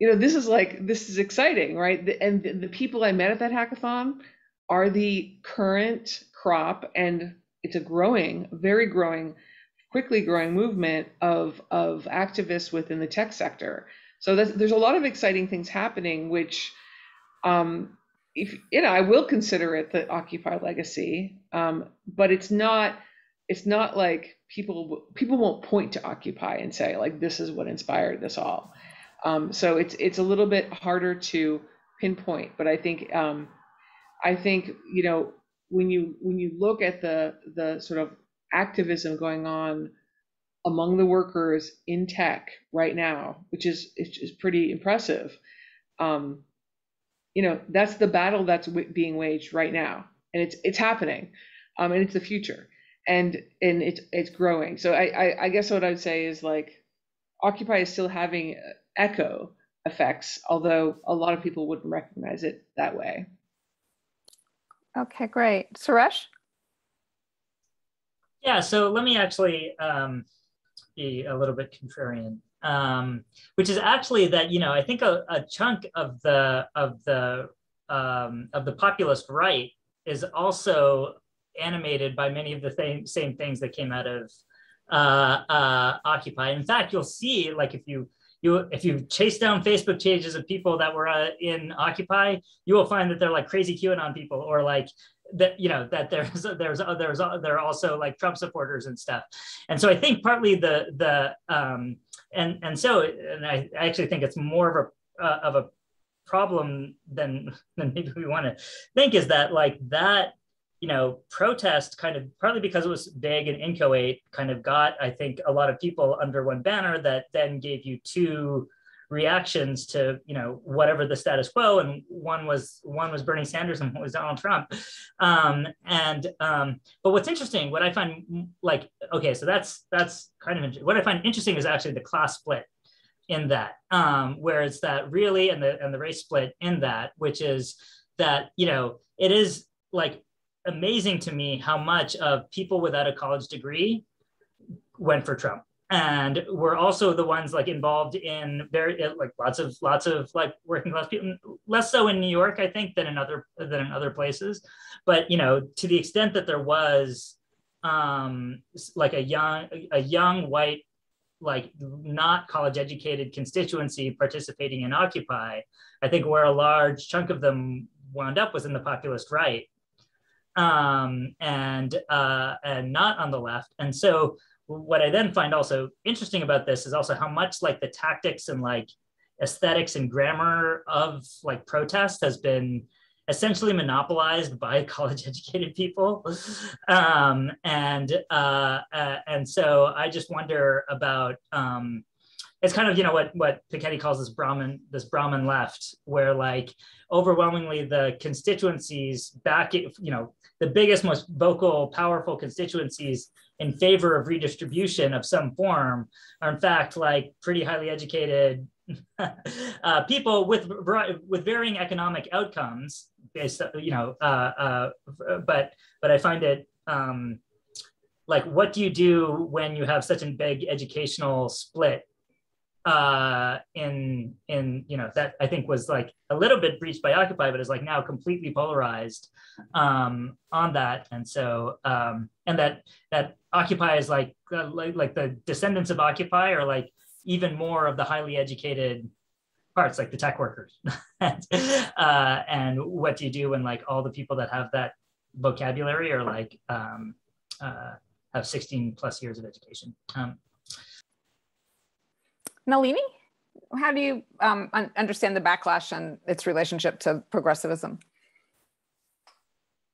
you know, this is like this is exciting, right? The, and the, the people I met at that hackathon are the current crop, and it's a growing, very growing quickly growing movement of of activists within the tech sector. So there's a lot of exciting things happening, which, um, if you know, I will consider it the Occupy legacy, um, but it's not. It's not like people people won't point to Occupy and say like this is what inspired this all. Um, so it's it's a little bit harder to pinpoint, but I think um, I think you know when you when you look at the the sort of activism going on among the workers in tech right now, which is is pretty impressive. Um, you know, that's the battle that's w- being waged right now, and it's it's happening, um, and it's the future, and and it's it's growing. So I, I I guess what I would say is like, Occupy is still having echo effects, although a lot of people wouldn't recognize it that way. Okay, great, Suresh. Yeah, so let me actually um, be a little bit contrarian, um, which is actually that you know I think a, a chunk of the of the um, of the populist right is also animated by many of the same same things that came out of uh, uh, Occupy. In fact, you'll see like if you you if you chase down Facebook pages of people that were uh, in Occupy, you will find that they're like crazy QAnon people or like that you know that there's there's there's there are also like Trump supporters and stuff, and so I think partly the the um, and and so and I, I actually think it's more of a uh, of a problem than than maybe we want to think is that like that you know protest kind of partly because it was big and inchoate kind of got I think a lot of people under one banner that then gave you two reactions to you know whatever the status quo. And one was one was bernie sanders and one was donald trump. Um, and um, but what's interesting what i find like okay so that's that's kind of what i find interesting is actually the class split in that um, where it's that really and the and the race split in that which is that you know it is like amazing to me how much of people without a college degree went for trump. And we're also the ones like involved in very like lots of lots of like working class people less so in new york i think than in other than in other places. But you know to the extent that there was um like a young a young white like not college educated constituency participating in occupy i think where a large chunk of them wound up was in the populist right um and uh and not on the left. And so what I then find also interesting about this is also how much like the tactics and like aesthetics and grammar of like protest has been essentially monopolized by college educated people. Um, and uh, uh, and so i just wonder about um, it's kind of you know what what piketty calls this brahmin this brahmin left where like overwhelmingly the constituencies back you know the biggest most vocal powerful constituencies in favor of redistribution of some form are in fact like pretty highly educated uh, people with with varying economic outcomes based you know uh, uh, but but I find it um, like what do you do when you have such a big educational split uh, in in you know that I think was like a little bit breached by Occupy, but is like now completely polarized um, on that, and so um, and that that Occupy is like, uh, like like the descendants of Occupy are like even more of the highly educated parts, like the tech workers, and, uh, and what do you do when like all the people that have that vocabulary are like um, uh, have 16 plus years of education. Um, Nelini, how do you um, un understand the backlash and its relationship to progressivism?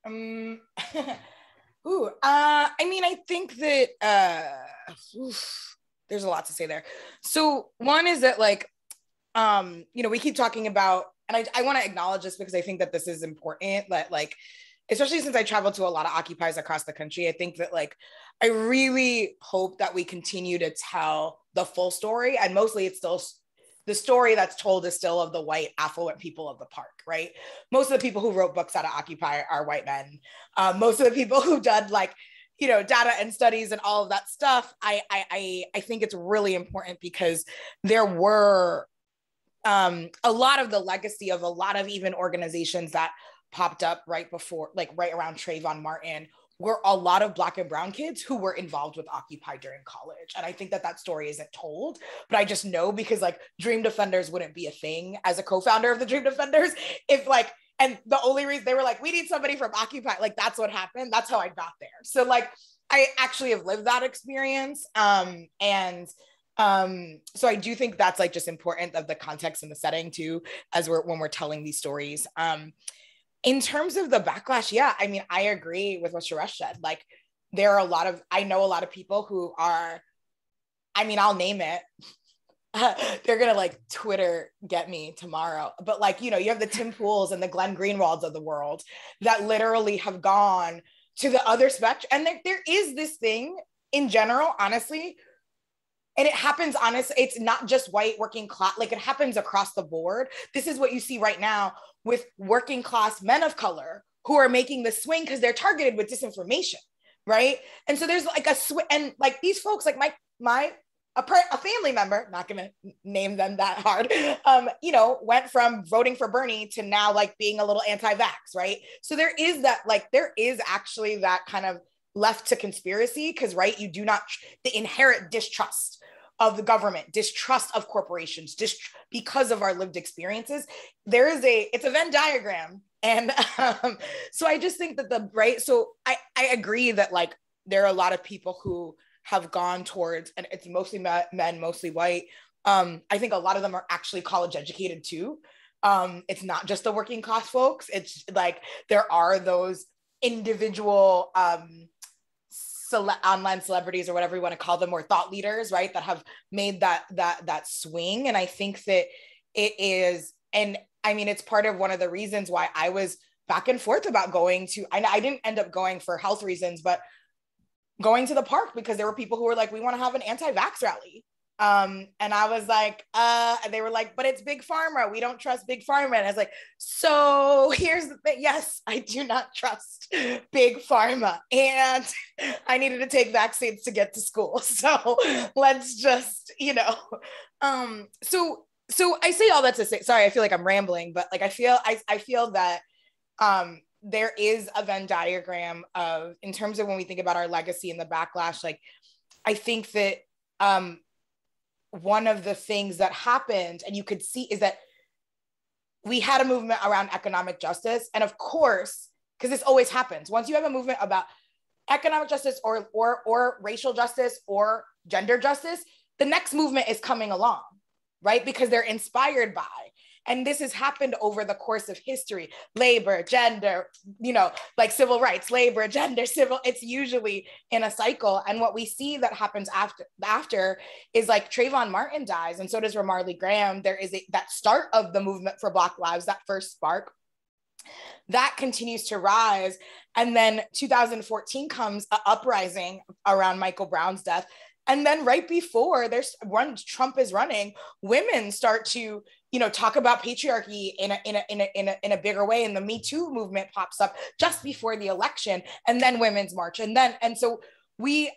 Um, ooh, uh, I mean, I think that uh, oof, there's a lot to say there. So one is that like, um, you know, we keep talking about, and I, I want to acknowledge this because I think that this is important. That like, especially since I traveled to a lot of occupies across the country, I think that like, I really hope that we continue to tell the full story, and mostly it's still the story that's told is still of the white affluent people of the park, right? Most of the people who wrote books out of Occupy are white men. Um, most of the people who done like, you know, data and studies and all of that stuff, I I I, think it's really important because there were um, a lot of the legacy of a lot of even organizations that popped up right before, like right around Trayvon Martin were a lot of black and brown kids who were involved with occupy during college. And i think that that story isn't told but i just know because like dream defenders wouldn't be a thing as a co-founder of the dream defenders if like and the only reason they were like we need somebody from occupy like that's what happened. That's how i got there. So like i actually have lived that experience um and um so i do think that's like just important of the context and the setting too as we're when we're telling these stories. Um in terms of the backlash, yeah, I mean, I agree with what Suresh said. Like, there are a lot of, I know a lot of people who are, I mean, I'll name it. They're gonna like Twitter get me tomorrow. But like, you know, you have the Tim Pools and the Glenn Greenwalds of the world that literally have gone to the other spectrum. And there, there is this thing in general, honestly, and it happens honestly it's not just white working class like it happens across the board. This is what you see right now with working class men of color who are making the swing because they're targeted with disinformation right? And so there's like a swing and like these folks like my my a, per- a family member not gonna name them that hard um you know went from voting for bernie to now like being a little anti-vax right? So there is that like there is actually that kind of left to conspiracy because right you do not the inherent distrust of the government, distrust of corporations, just because of our lived experiences. There is a, it's a Venn diagram. And um, so I just think that the, right. So I, I agree that like there are a lot of people who have gone towards, and it's mostly men, mostly white. Um, I think a lot of them are actually college educated too. Um, it's not just the working class folks. It's like there are those individual um, cele- online celebrities or whatever you want to call them or thought leaders right that have made that that that swing. And i think that it is and i mean it's part of one of the reasons why i was back and forth about going to I, I didn't end up going for health reasons but going to the park because there were people who were like we want to have an anti-vax rally um, and I was like, uh, and they were like, but it's big pharma. We don't trust big pharma. And I was like, so here's the thing. Yes, I do not trust big pharma. And I needed to take vaccines to get to school. So let's just, you know, um, so so I say all that to say, sorry, I feel like I'm rambling, but like I feel I, I feel that um there is a Venn diagram of in terms of when we think about our legacy and the backlash, like I think that um one of the things that happened, and you could see, is that we had a movement around economic justice. And of course, because this always happens, once you have a movement about economic justice or, or, or racial justice or gender justice, the next movement is coming along, right? Because they're inspired by and this has happened over the course of history labor, gender, you know, like civil rights, labor, gender, civil. It's usually in a cycle. And what we see that happens after after is like Trayvon Martin dies, and so does Ramarley Graham. There is a, that start of the movement for Black Lives, that first spark that continues to rise. And then 2014 comes an uprising around Michael Brown's death. And then right before there's one Trump is running, women start to you know talk about patriarchy in a, in a, in a, in a, in a bigger way and the me too movement pops up just before the election and then women's march and then and so we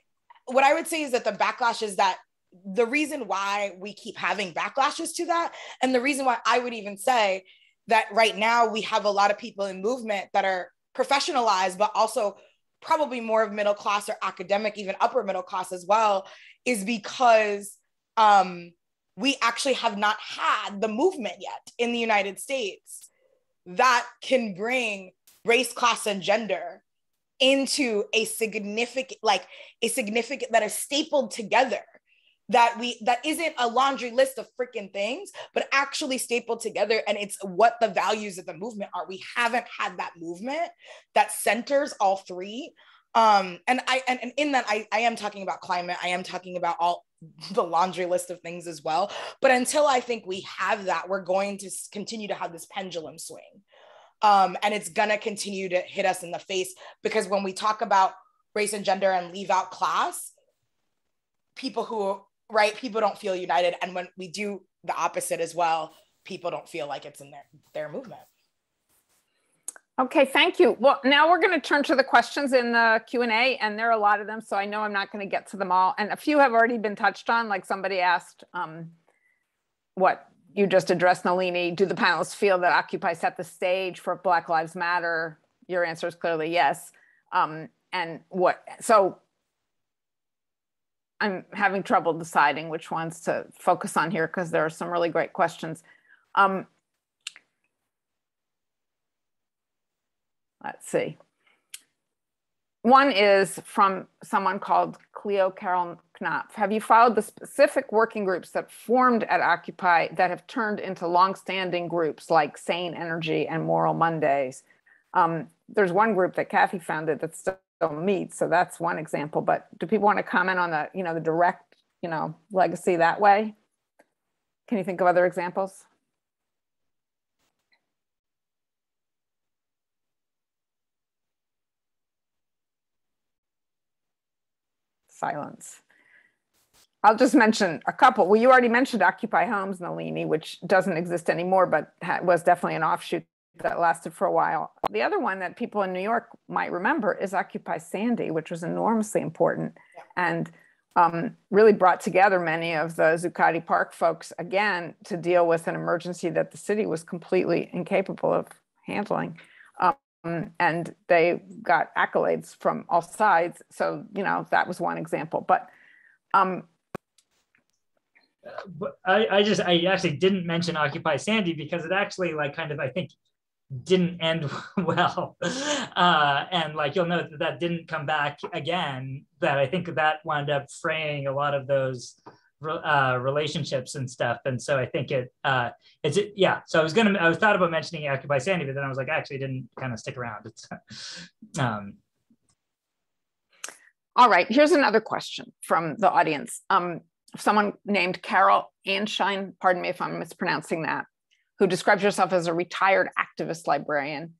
what i would say is that the backlash is that the reason why we keep having backlashes to that and the reason why i would even say that right now we have a lot of people in movement that are professionalized but also probably more of middle class or academic even upper middle class as well is because um we actually have not had the movement yet in the United States that can bring race, class, and gender into a significant, like a significant that are stapled together that we that isn't a laundry list of freaking things but actually stapled together and it's what the values of the movement are. We haven't had that movement that centers all three. Um and i and, and in that I, I am talking about climate. I am talking about all the laundry list of things as well. But until i think we have that we're going to continue to have this pendulum swing. Um and it's going to continue to hit us in the face because when we talk about race and gender and leave out class people who right people don't feel united. And when we do the opposite as well people don't feel like it's in their their movement Okay, thank you. Well, now we're going to turn to the questions in the Q&A, and there are a lot of them, so I know I'm not going to get to them all. And a few have already been touched on, like somebody asked um, what you just addressed, Nelini. Do the panelists feel that Occupy set the stage for Black Lives Matter? Your answer is clearly yes. Um, and what, so I'm having trouble deciding which ones to focus on here because there are some really great questions. Um, let's see. One is from someone called Cleo Carol Knopf. Have you followed the specific working groups that formed at Occupy that have turned into longstanding groups like Sane Energy and Moral Mondays? Um, there's one group that Cathy founded that still meets, so that's one example. But do people want to comment on the, you know, the direct, you know, legacy that way? Can you think of other examples? Silence. I'll just mention a couple. Well, you already mentioned Occupy Homes, Nelini, which doesn't exist anymore, but was definitely an offshoot that lasted for a while. The other one that people in New York might remember is Occupy Sandy, which was enormously important and um, really brought together many of the Zuccotti Park folks again to deal with an emergency that the city was completely incapable of handling. Um, and they got accolades from all sides. So, you know, that was one example. But um, but I, I just I actually didn't mention Occupy Sandy because it actually like kind of I think didn't end well, uh, and like you'll note that that didn't come back again. That I think that wound up fraying a lot of those uh, relationships and stuff. And so I think it uh, it's it, yeah. So I was gonna I was thought about mentioning Occupy Sandy, but then I was like, I actually didn't kind of stick around. It's um, all right. Here's another question from the audience. Um, someone named Carol Anshine, pardon me if I'm mispronouncing that, who describes herself as a retired activist librarian.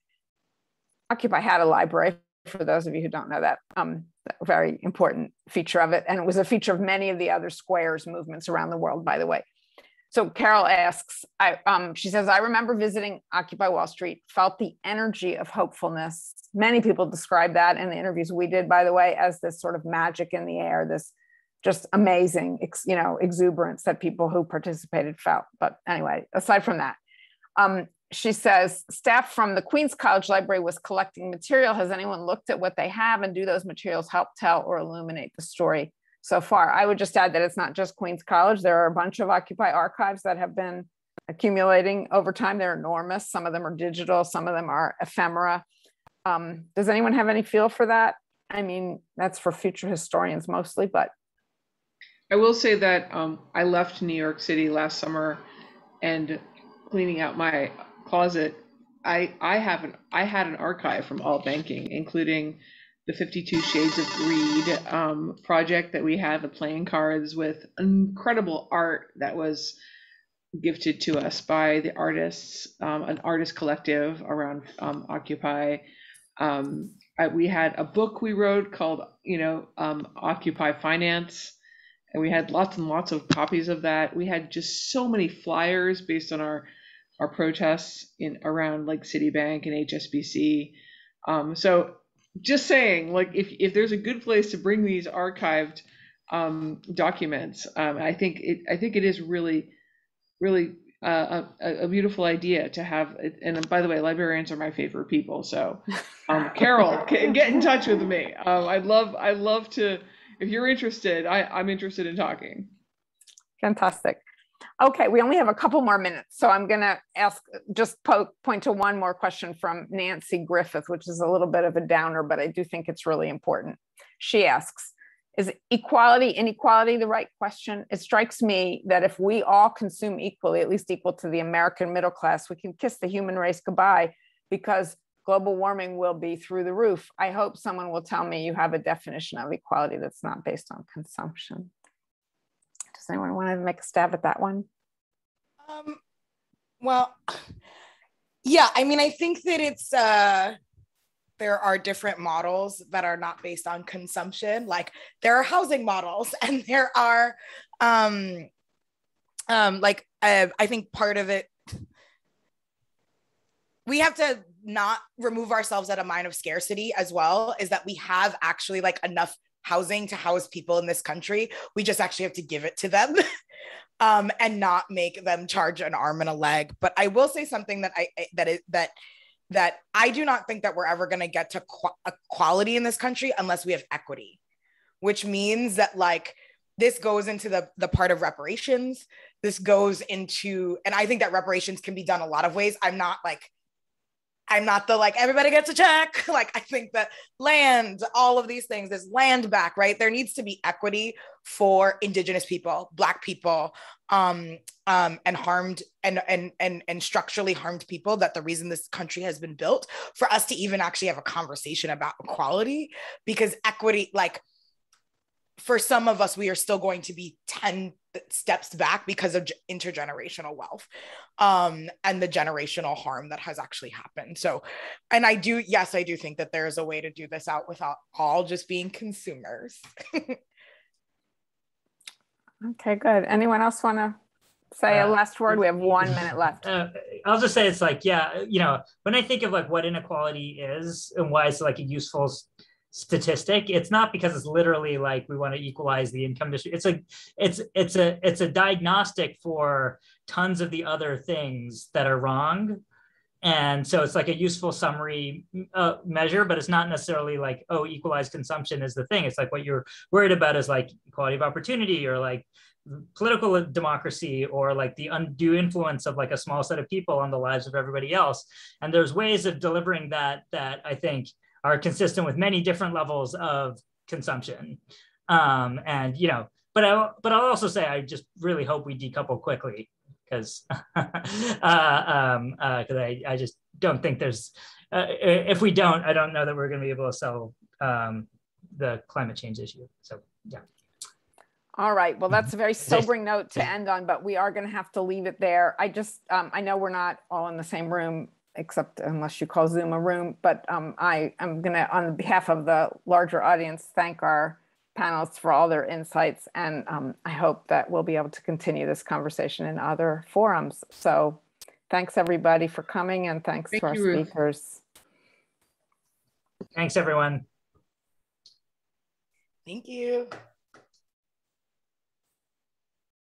Occupy had a library for those of you who don't know that. Um, very important feature of it. And it was a feature of many of the other squares movements around the world, by the way. So Carol asks, I, um, she says, I remember visiting Occupy Wall Street, felt the energy of hopefulness. Many people describe that in the interviews we did, by the way, as this sort of magic in the air, this just amazing, you know, exuberance that people who participated felt. But anyway, aside from that, um, she says staff from the Queens College Library was collecting material. Has anyone looked at what they have and do those materials help tell or illuminate the story so far? I would just add that it's not just Queens College. There are a bunch of Occupy archives that have been accumulating over time. They're enormous. Some of them are digital, some of them are ephemera. Um, does anyone have any feel for that? I mean, that's for future historians mostly, but. I will say that um, I left New York City last summer and cleaning out my closet, I I have an I had an archive from Alt Banking, including the 52 Shades of Greed um, project that we had, the playing cards with incredible art that was gifted to us by the artists, um, an artist collective around um, Occupy. Um, I, we had a book we wrote called, you know, um, Occupy Finance, and we had lots and lots of copies of that. We had just so many flyers based on our our protests in around like Citibank and HSBC. Um, so just saying, like if if there's a good place to bring these archived um, documents, um, I think it I think it is really really uh, a, a beautiful idea to have. And by the way, librarians are my favorite people. So um, Carol, get in touch with me. Um, I'd love I'd love to if you're interested. I I'm interested in talking. Fantastic. Okay, we only have a couple more minutes, so I'm going to ask, just po point to one more question from Nancy Griffith, which is a little bit of a downer, but I do think it's really important. She asks, Is equality, inequality the right question? It strikes me that if we all consume equally, at least equal to the American middle class, we can kiss the human race goodbye because global warming will be through the roof. I hope someone will tell me you have a definition of equality that's not based on consumption. Does anyone want to make a stab at that one? Um, well, yeah, I mean, I think that it's uh there are different models that are not based on consumption. Like there are housing models, and there are, um, um, like uh, I think part of it, we have to not remove ourselves at a mind of scarcity as well. Is that we have actually like enough housing to house people in this country. We just actually have to give it to them. um, and not make them charge an arm and a leg. But I will say something that I that is that that I do not think that we're ever going to get to qu- equality in this country unless we have equity, which means that like this goes into the the part of reparations. This goes into, and I think that reparations can be done a lot of ways. I'm not like I'm not the like everybody gets a check. Like I think that land, all of these things, this land back, right? There needs to be equity for indigenous people, black people, um, um, and harmed and and and and structurally harmed people. That the reason this country has been built for us to even actually have a conversation about equality, because equity, like for some of us, we are still going to be 10 steps back because of intergenerational wealth um, and the generational harm that has actually happened. So, and I do, yes, I do think that there is a way to do this out without all just being consumers. okay, good. Anyone else want to say uh, a last word? We have one minute left. Uh, I'll just say it's like, yeah, you know, when I think of like what inequality is and why it's like a useful statistic. It's not because it's literally like we want to equalize the income distribution it's a it's it's a it's a diagnostic for tons of the other things that are wrong. And so it's like a useful summary uh, measure but it's not necessarily like oh equalized consumption is the thing. It's like what you're worried about is like equality of opportunity or like political democracy or like the undue influence of like a small set of people on the lives of everybody else. And there's ways of delivering that that i think are consistent with many different levels of consumption. Um, and you know, but I but I'll also say I just really hope we decouple quickly because uh, um, uh, I I just don't think there's uh, if we don't I don't know that we're going to be able to solve um, the climate change issue. So yeah. All right. Well, that's a very sobering note to end on, but we are going to have to leave it there. I just, um, I know we're not all in the same room except unless you call Zoom a room. But um, I am going to, on behalf of the larger audience, thank our panelists for all their insights. And um, I hope that we'll be able to continue this conversation in other forums. So thanks everybody for coming and thanks thank to our you, speakers. Thanks everyone. Thank you.